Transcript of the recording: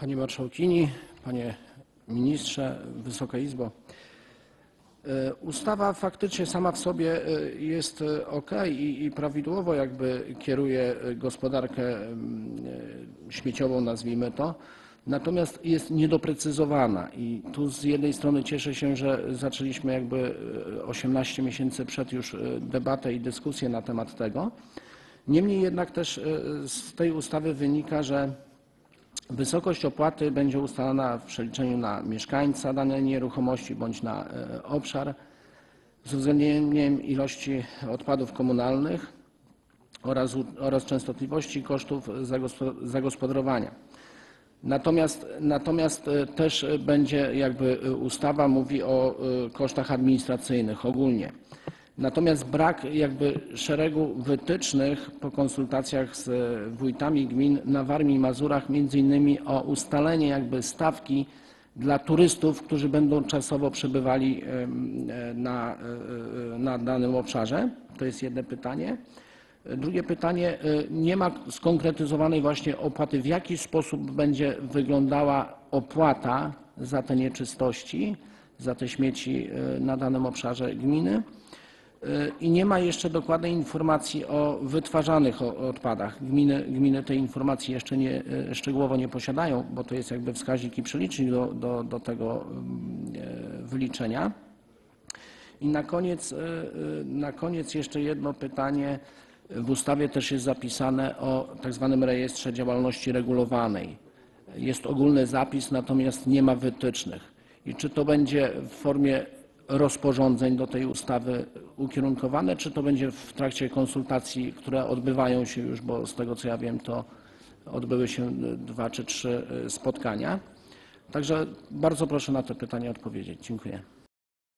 Pani Marszałkini, Panie Ministrze, Wysoka Izbo. E, Ustawa faktycznie sama w sobie e, jest ok i, i prawidłowo jakby kieruje e, gospodarkę e, śmieciową, nazwijmy to. Natomiast jest niedoprecyzowana i tu z jednej strony cieszę się, że zaczęliśmy jakby e, 18 miesięcy przed już e, debatę i dyskusję na temat tego. Niemniej jednak też e, z tej ustawy wynika, że Wysokość opłaty będzie ustalana w przeliczeniu na mieszkańca danej nieruchomości bądź na e, obszar z uwzględnieniem ilości odpadów komunalnych oraz, oraz częstotliwości kosztów zagospo- zagospodarowania. Natomiast, natomiast e, też będzie jakby e, ustawa mówi o kosztach administracyjnych ogólnie. Natomiast brak jakby szeregu wytycznych po konsultacjach z e, wójtami gmin na Warmii i Mazurach, między innymi o ustalenie jakby stawki dla turystów, którzy będą czasowo przebywali e, na, e, na danym obszarze. To jest jedno pytanie. Drugie pytanie. Nie ma skonkretyzowanej właśnie opłaty, w jaki sposób będzie wyglądała opłata za te nieczystości, za te śmieci na danym obszarze gminy. Y, I nie ma jeszcze dokładnej informacji o wytwarzanych odpadach. Gminy, gminy tej informacji jeszcze nie, y, szczegółowo nie posiadają, bo to jest jakby wskaźnik i przelicznik do, do, do tego e, wyliczenia. I na koniec, na koniec jeszcze jedno pytanie. W ustawie też jest zapisane o tak zwanym rejestrze działalności regulowanej. Jest ogólny zapis, natomiast nie ma wytycznych. I czy to będzie w formie rozporządzeń do tej ustawy ukierunkowane, czy to będzie w trakcie konsultacji, które odbywają się już, bo z tego co ja wiem, to odbyły się dwa czy trzy spotkania. Także bardzo proszę na te pytania odpowiedzieć. Dziękuję.